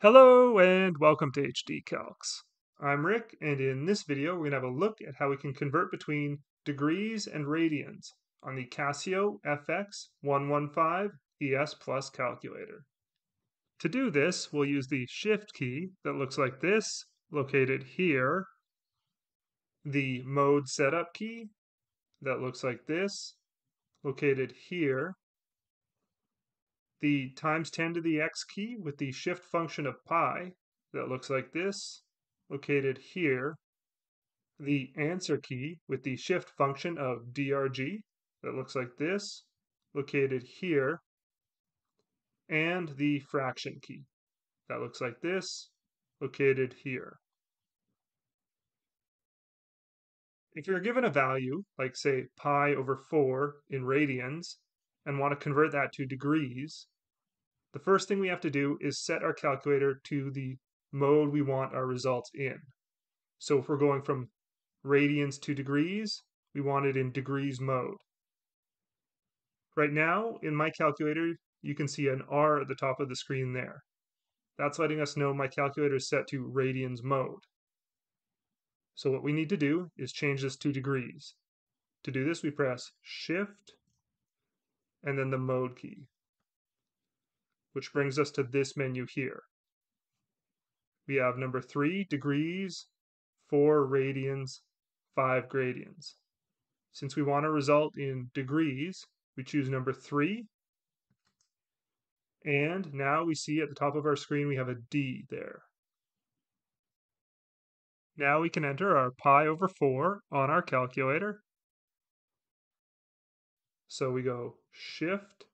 Hello and welcome to HD Calcs. I'm Rick and in this video we're going to have a look at how we can convert between degrees and radians on the Casio FX115 ES Plus calculator. To do this we'll use the Shift key that looks like this, located here, the Mode Setup key that looks like this, located here, the times 10 to the x key with the shift function of pi that looks like this, located here, the answer key with the shift function of drg that looks like this, located here, and the fraction key that looks like this, located here. If you're given a value, like say pi over 4 in radians, and want to convert that to degrees, the first thing we have to do is set our calculator to the mode we want our results in. So if we're going from radians to degrees, we want it in degrees mode. Right now, in my calculator, you can see an R at the top of the screen there. That's letting us know my calculator is set to radians mode. So what we need to do is change this to degrees. To do this, we press Shift and then the mode key, which brings us to this menu here. We have number three, degrees, four radians, five gradients. Since we want a result in degrees, we choose number three. And now we see at the top of our screen we have a D there. Now we can enter our pi over 4 on our calculator so we go shift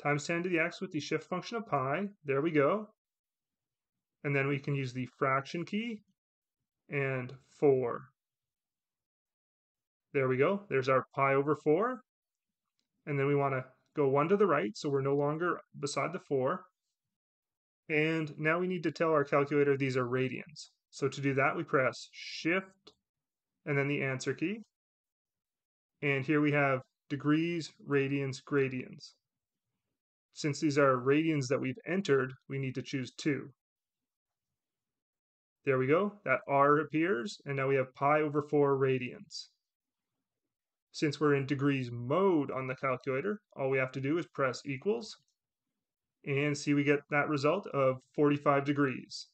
times 10 to the x with the shift function of pi. There we go. And then we can use the fraction key and 4. There we go. There's our pi over 4. And then we want to go 1 to the right, so we're no longer beside the 4. And now we need to tell our calculator these are radians. So to do that, we press Shift and then the answer key. And here we have degrees, radians, gradients. Since these are radians that we've entered, we need to choose 2. There we go, that r appears, and now we have pi over 4 radians. Since we're in degrees mode on the calculator, all we have to do is press equals, and see we get that result of 45 degrees.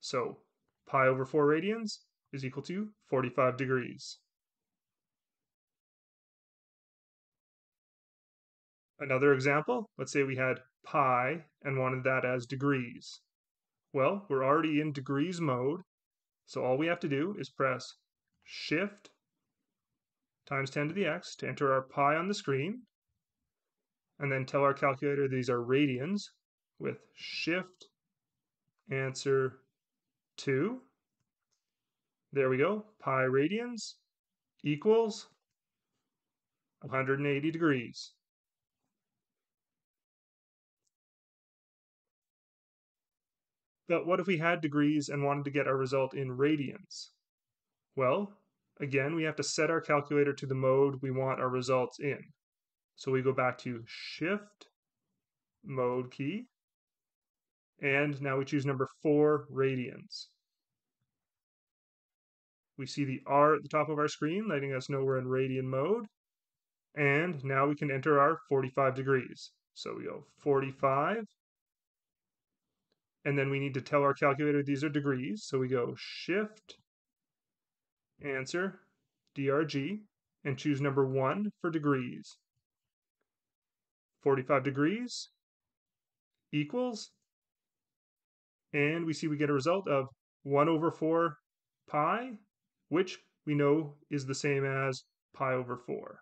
So pi over 4 radians is equal to 45 degrees. Another example, let's say we had pi and wanted that as degrees. Well, we're already in degrees mode, so all we have to do is press shift times 10 to the x to enter our pi on the screen, and then tell our calculator these are radians with shift answer 2. There we go, pi radians equals 180 degrees. But what if we had degrees and wanted to get our result in radians? Well, again, we have to set our calculator to the mode we want our results in. So we go back to Shift, Mode key, and now we choose number 4, radians. We see the R at the top of our screen, letting us know we're in radian mode. And now we can enter our 45 degrees. So we go 45, and then we need to tell our calculator these are degrees. So we go shift, answer, drg, and choose number one for degrees. 45 degrees equals, and we see we get a result of 1 over 4 pi, which we know is the same as pi over 4.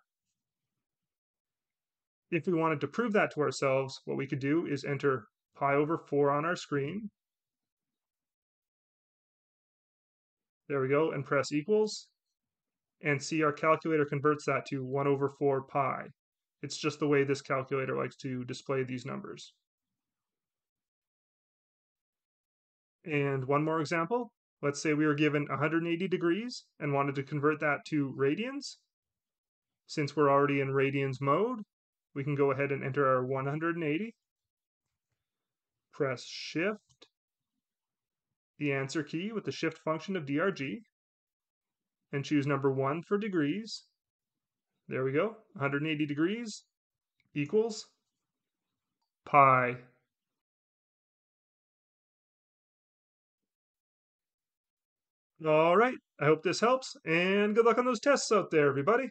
If we wanted to prove that to ourselves, what we could do is enter pi over 4 on our screen. There we go, and press equals. And see our calculator converts that to 1 over 4 pi. It's just the way this calculator likes to display these numbers. And one more example. Let's say we were given 180 degrees and wanted to convert that to radians. Since we're already in radians mode, we can go ahead and enter our 180 press shift the answer key with the shift function of DRG and choose number one for degrees. There we go, 180 degrees equals pi. All right, I hope this helps, and good luck on those tests out there, everybody.